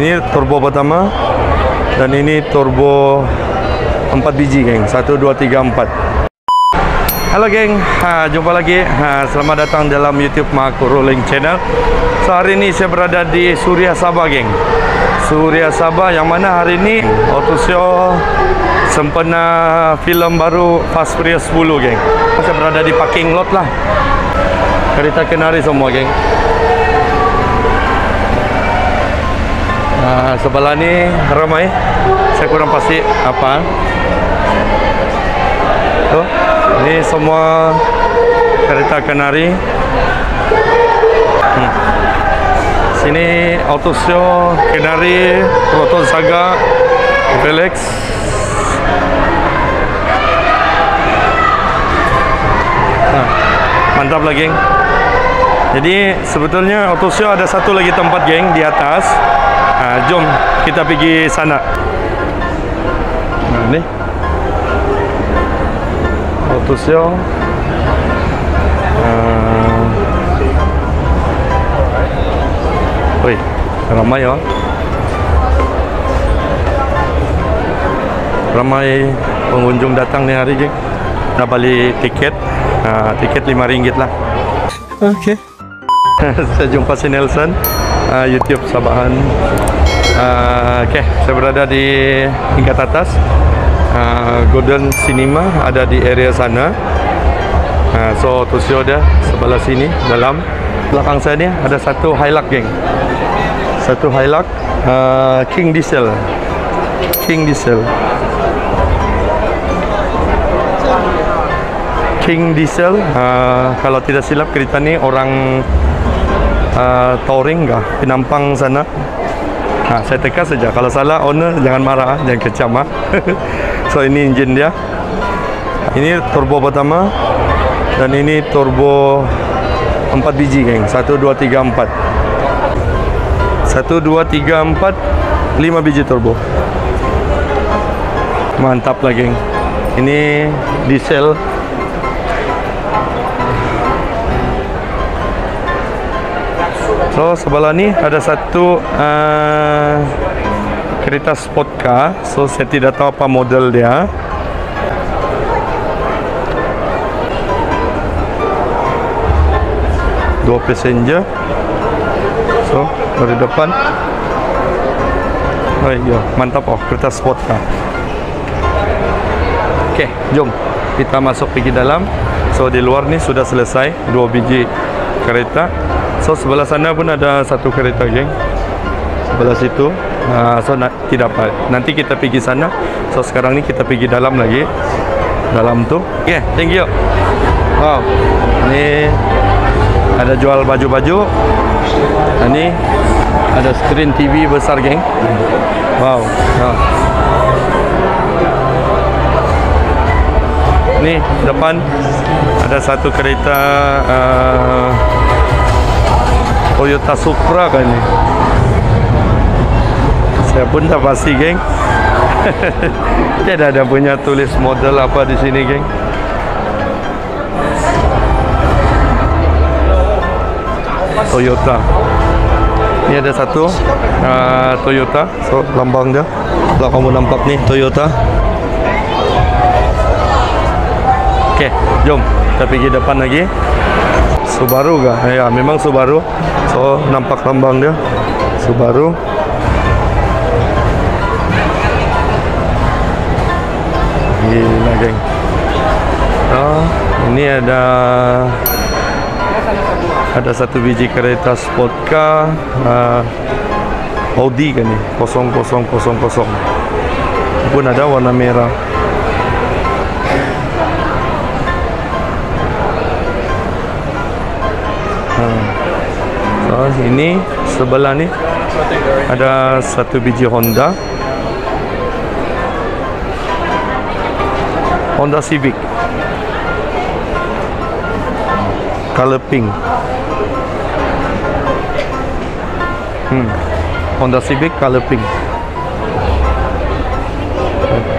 Ini turbo pertama dan ini turbo 4 biji geng. 1 2 3 4. Halo geng, ha, jumpa lagi. Ha, selamat datang dalam YouTube Maku Rolling Channel. So hari ini saya berada di Suria Sabah geng. Suria Sabah yang mana hari ini auto show sempena filem baru Fast Furious 10 geng. Saya berada di parking lot lah. Kereta kenari semua geng. Ha, sebelah ni ramai. Saya kurang pasti apa. Tuh, ini semua kereta kenari. Hmm. Sini Auto Show, Kenari, Proton Saga, Felix. Nah, mantap geng. Jadi sebetulnya Auto Show ada satu lagi tempat geng di atas. Nah, jom kita pergi sana. Nah, ni. Auto Show. Uh, Oi, ramai ya. Ramai pengunjung datang ni hari geng. Dah beli tiket. Uh, tiket RM5 lah. Okey. saya jumpa si Nelson uh, YouTube Sabahan. Uh, Okey, saya berada di tingkat atas. Uh, Golden Cinema ada di area sana. Uh, so Tusio dia sebelah sini dalam belakang saya ni ada satu Hilux geng. Satu Hilux uh, King Diesel. King Diesel. King Diesel uh, kalau tidak silap kereta ni orang uh, touring kah? Penampang sana. Ha, saya teka saja. Kalau salah owner jangan marah jangan kecam ha. so ini enjin dia. Ini turbo pertama. Dan ini turbo 4 biji geng. 1 2 3 4 1 2 3 4 5 biji turbo. Mantap lah geng. Ini diesel So sebelah ni ada satu uh, kereta sport car. So saya tidak tahu apa model dia. Dua passenger. So dari depan. Oh iya, mantap oh kereta sport car. Okey, jom kita masuk pergi dalam. So di luar ni sudah selesai dua biji kereta. So sebelah sana pun ada satu kereta geng. Sebelah situ. Uh, so tidak apa. Nanti kita pergi sana. So sekarang ni kita pergi dalam lagi. Dalam tu. Okay, thank you. Wow. Ni ada jual baju-baju. Ini ada screen TV besar geng. Wow. wow. Ni depan ada satu kereta uh, Toyota Supra kan ni. Saya pun tak pasti geng. Dia dah ada punya tulis model apa di sini geng. Toyota. Ni ada satu uh, Toyota. So lambang dia. Kalau kamu nampak ni Toyota. Okey, jom kita pergi depan lagi. Subaru kah? Ya, memang Subaru. So, nampak lambang dia. Subaru. Gila, geng. Oh, ini ada ada satu biji kereta sport car uh, Audi kan ni 0000 pun ada warna merah So, ini sebelah ni ada satu biji Honda. Honda Civic. Color pink. Hmm. Honda Civic color pink.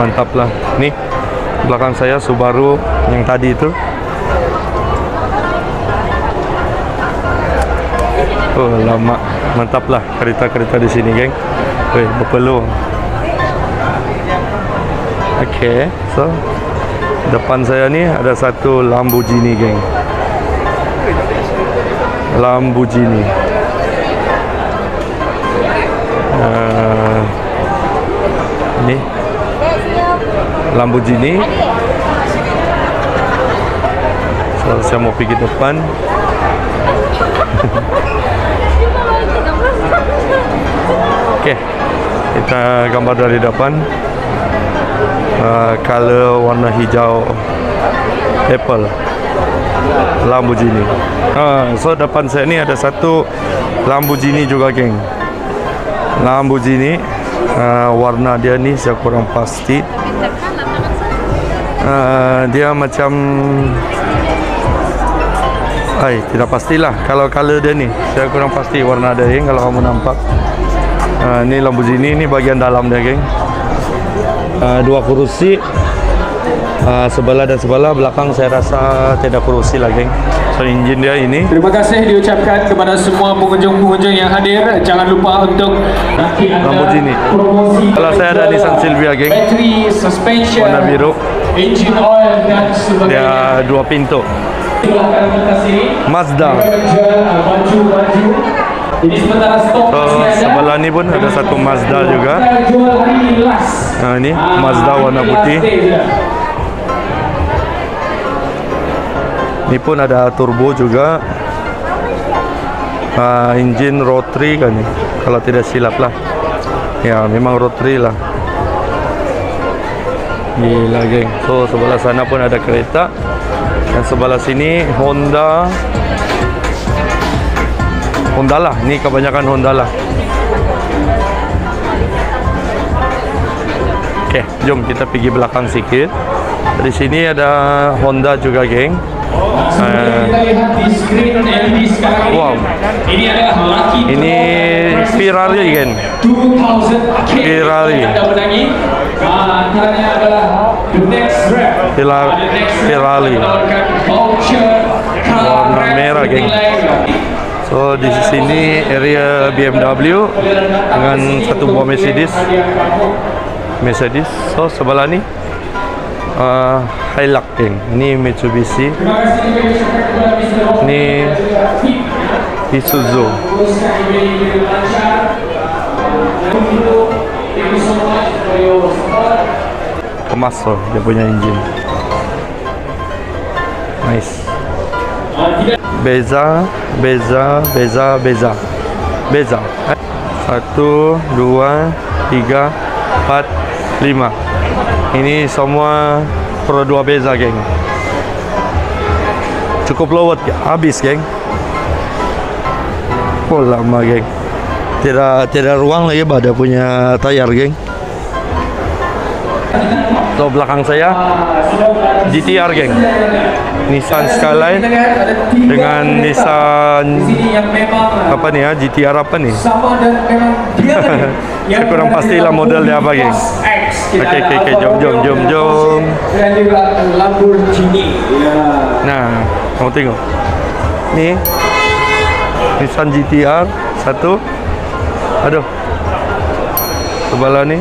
Mantap lah. Ni belakang saya Subaru yang tadi itu. Oh lama. Mantap lah kereta-kereta di sini geng. Weh, berpeluh. Okay, so depan saya ni ada satu Lamborghini geng. Lamborghini. Uh, ni. Lamborghini. So saya mau pergi depan Okay, kita gambar dari depan. Uh, color warna hijau apple Lamborghini. Uh, so depan saya ni ada satu Lamborghini juga geng. Lamborghini uh, warna dia ni saya kurang pasti. Uh, dia macam Ay, tidak pastilah kalau color dia ni. Saya kurang pasti warna dia geng kalau kamu nampak. Uh, ni Lamborghini ni bagian dalam dia geng. Uh, dua kerusi uh, sebelah dan sebelah belakang saya rasa tidak kerusi lah geng. So enjin dia ini. Terima kasih diucapkan kepada semua pengunjung-pengunjung yang hadir. Jangan lupa untuk nanti anda Lamborghini. promosi Kalau saya ada Nissan Silvia, geng. Battery, suspension, Warna biru. engine oil dan sebagainya. Dia dua pintu. Mazda. Jual uh, baju-baju. Ini sementara stok So masih ada. sebelah ni pun ada satu Mazda juga. Jual hari ini. Nah ini Ah, Mazda warna putih. day sudah. Ni pun ada turbo juga. Uh, engine rotary kan ni. Kalau tidak silap lah. Ya memang rotary lah. Gila geng. So sebelah sana pun ada kereta. Dan sebelah sini Honda. Honda lah. Ni kebanyakan Honda lah. Okay, jom kita pergi belakang sikit. Di sini ada Honda juga, geng. Seperti kita lihat di screen LED sekarang ini. Wow. Ini adalah Lucky Ini Ferrari, kan? 2000 K Ferrari. yang Anda menangi. Ah, antaranya adalah The Next Rap. Ferrari. Ah, The Next Rap Ferrari. menawarkan voucher car Warna wrap merah, geng. So di sini area BMW dengan satu buah Mercedes. Mercedes. So sebelah ni uh, Hilux geng. Ini Mitsubishi. Terima kasih juga diucapkan kepada Mr. Rob Ni dan juga tim Isuzu. Kemas so dia punya engine. Nice. Beza, beza, beza, beza. Beza. Satu, dua, tiga, empat, lima. Ini semua Pro 2 beza, geng. Cukup lowot, habis, geng. Oh, lama, geng. Tidak tidak ruang lagi pada punya tayar, geng. So, belakang saya GTR, geng. Nissan Skyline dengan Nissan apa ni ya? GTR apa ni sama dan memang dia tadi. Saya kurang pastilah model dia apa, geng. Okey, okey, okey. Jom, jom, jom, jom. dan juga Lamborghini. Ya nah kamu tengok. Ni Nissan GTR satu. Aduh. Sebelah ni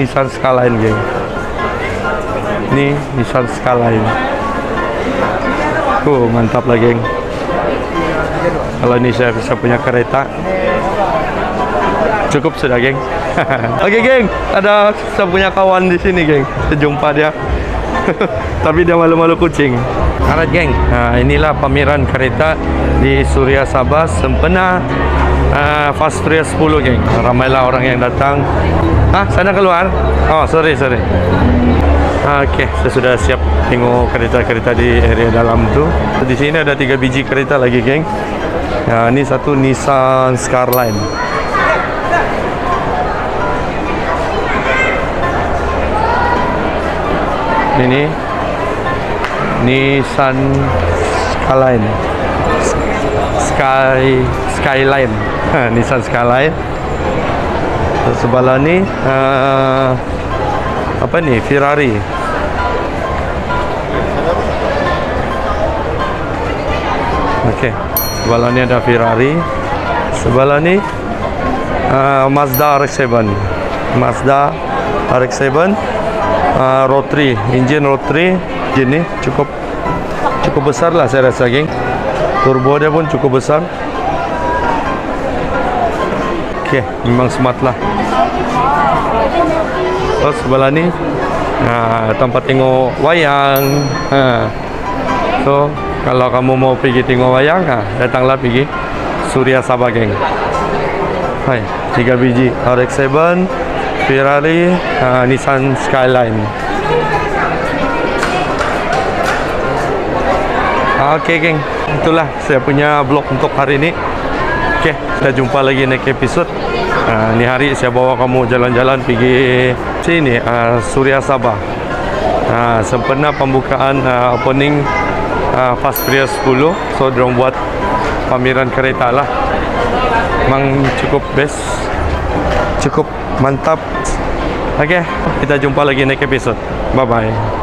Nissan Skyline geng. Ni Nissan Skyline oh mantap lah geng. Kalau ni saya bisa punya kereta. Cukup sudah geng. Okey geng. Ada saya punya kawan di sini geng. Saya jumpa dia. Tapi dia malu-malu kucing. Alright geng. Ha, inilah pameran kereta di Suria Sabah sempena uh, Fastria 10 geng. Ramailah orang yang datang. Ah sana keluar. Oh sorry sorry Okey, saya sudah siap tengok kereta-kereta di area dalam tu. Di sini ada tiga biji kereta lagi, geng. Ya, ini satu Nissan Skyline. Ini Nissan Skyline. Sky Skyline. Nissan Skyline. Sebelah ni uh, apa ni? Ferrari. Okey. Sebelah ni ada Ferrari. Sebelah ni ah, Mazda RX-7 Mazda RX-7 ah, row 3 engine row 3 engine ni cukup cukup besar lah saya rasa geng turbo dia pun cukup besar ok memang smart lah terus sebelah ni ah, tempat tengok wayang ha. so kalau kamu mau pergi tengok wayang ha, datanglah pergi Surya Sabah geng Hai, tiga biji RX-7 Ferrari ah, Nissan Skyline Okey geng, itulah saya punya vlog untuk hari ini. Okey, kita jumpa lagi next episode. Uh, ni hari saya bawa kamu jalan-jalan pergi sini uh, Surya Sabah. Uh, sempena pembukaan uh, opening uh, Fast Furious 10. So dorong buat pameran kereta lah. Memang cukup best. Cukup mantap. Okey, kita jumpa lagi next episode. Bye bye.